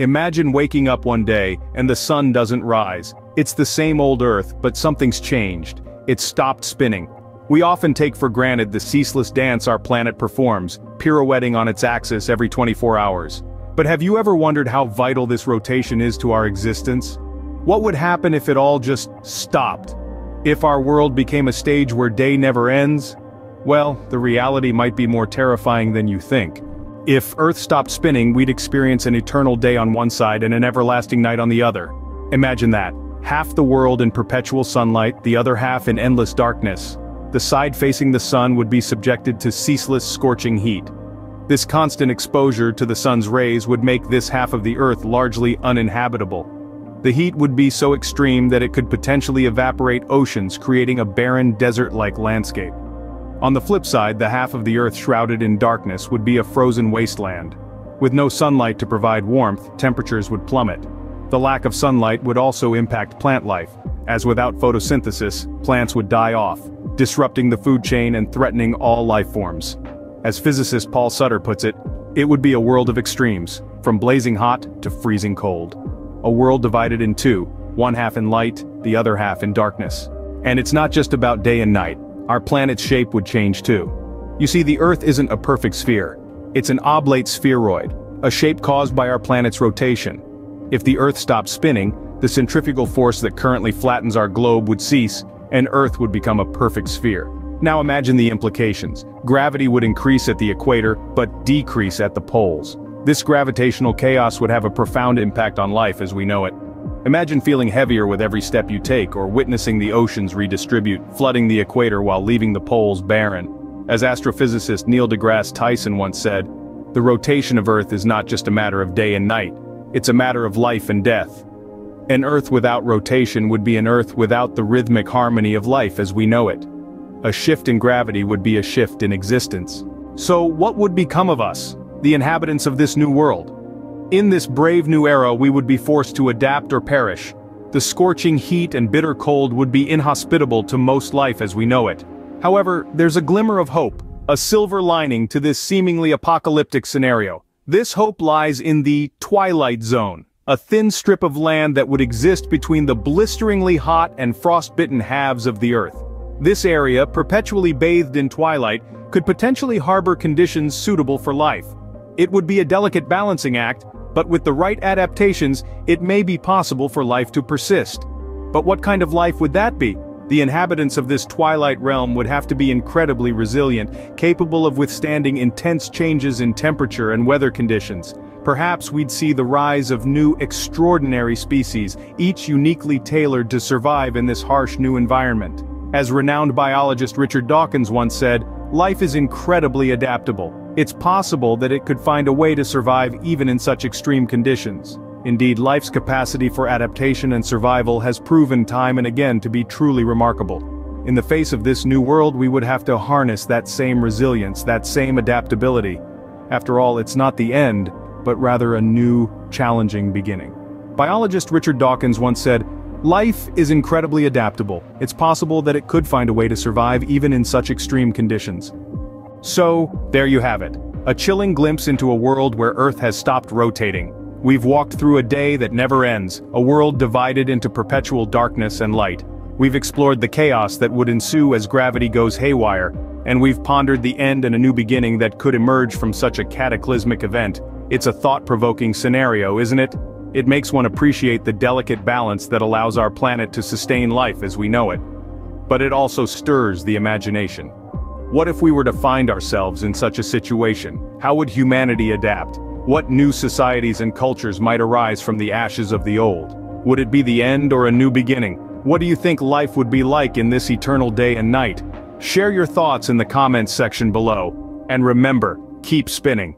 Imagine waking up one day and the sun doesn't rise. It's the same old Earth, but something's changed. It's stopped spinning. We often take for granted the ceaseless dance our planet performs, pirouetting on its axis every 24 hours. But have you ever wondered how vital this rotation is to our existence? What would happen if it all just stopped? If our world became a stage where day never ends? Well, the reality might be more terrifying than you think. If Earth stopped spinning we'd experience an eternal day on one side and an everlasting night on the other. Imagine that. Half the world in perpetual sunlight, the other half in endless darkness. The side facing the sun would be subjected to ceaseless scorching heat. This constant exposure to the sun's rays would make this half of the Earth largely uninhabitable. The heat would be so extreme that it could potentially evaporate oceans creating a barren desert-like landscape. On the flip side the half of the Earth shrouded in darkness would be a frozen wasteland. With no sunlight to provide warmth, temperatures would plummet. The lack of sunlight would also impact plant life, as without photosynthesis, plants would die off, disrupting the food chain and threatening all life forms. As physicist Paul Sutter puts it, it would be a world of extremes, from blazing hot to freezing cold. A world divided in two, one half in light, the other half in darkness. And it's not just about day and night, our planet's shape would change too. You see the Earth isn't a perfect sphere. It's an oblate spheroid, a shape caused by our planet's rotation. If the Earth stopped spinning, the centrifugal force that currently flattens our globe would cease, and Earth would become a perfect sphere. Now imagine the implications. Gravity would increase at the equator, but decrease at the poles. This gravitational chaos would have a profound impact on life as we know it. Imagine feeling heavier with every step you take or witnessing the oceans redistribute, flooding the equator while leaving the poles barren. As astrophysicist Neil deGrasse Tyson once said, the rotation of Earth is not just a matter of day and night, it's a matter of life and death. An Earth without rotation would be an Earth without the rhythmic harmony of life as we know it. A shift in gravity would be a shift in existence. So what would become of us, the inhabitants of this new world? In this brave new era we would be forced to adapt or perish. The scorching heat and bitter cold would be inhospitable to most life as we know it. However, there's a glimmer of hope, a silver lining to this seemingly apocalyptic scenario. This hope lies in the Twilight Zone, a thin strip of land that would exist between the blisteringly hot and frostbitten halves of the Earth. This area, perpetually bathed in twilight, could potentially harbor conditions suitable for life. It would be a delicate balancing act, but with the right adaptations, it may be possible for life to persist. But what kind of life would that be? The inhabitants of this twilight realm would have to be incredibly resilient, capable of withstanding intense changes in temperature and weather conditions. Perhaps we'd see the rise of new extraordinary species, each uniquely tailored to survive in this harsh new environment. As renowned biologist Richard Dawkins once said, life is incredibly adaptable. It's possible that it could find a way to survive even in such extreme conditions. Indeed life's capacity for adaptation and survival has proven time and again to be truly remarkable. In the face of this new world we would have to harness that same resilience, that same adaptability. After all it's not the end, but rather a new, challenging beginning. Biologist Richard Dawkins once said, Life is incredibly adaptable, it's possible that it could find a way to survive even in such extreme conditions. So, there you have it. A chilling glimpse into a world where Earth has stopped rotating. We've walked through a day that never ends, a world divided into perpetual darkness and light. We've explored the chaos that would ensue as gravity goes haywire, and we've pondered the end and a new beginning that could emerge from such a cataclysmic event. It's a thought-provoking scenario, isn't it? It makes one appreciate the delicate balance that allows our planet to sustain life as we know it. But it also stirs the imagination. What if we were to find ourselves in such a situation? How would humanity adapt? What new societies and cultures might arise from the ashes of the old? Would it be the end or a new beginning? What do you think life would be like in this eternal day and night? Share your thoughts in the comments section below. And remember, keep spinning.